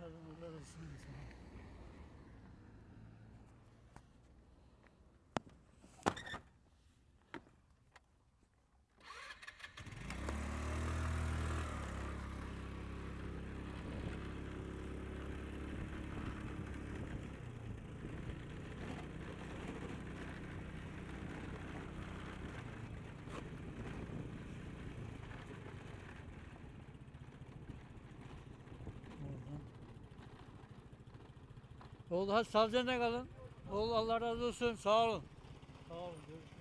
Hadi Allah razı olsun. Oradan. Oldu hadi sağlıcakla kalın. Oldu Allah razı olsun. Sağ olun. Sağ olun. Görüşürüz.